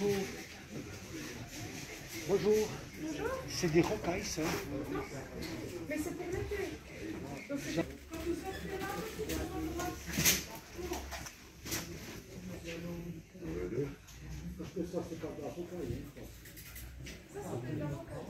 Bonjour. Bonjour. C'est des rocailles, ça. Non. Mais c'est pour l'été. Donc, quand vous sortez là, c'est pour l'endroit. Parce que ça, c'est pas de la rocaille. Hein, ça, c'est de la rocaille.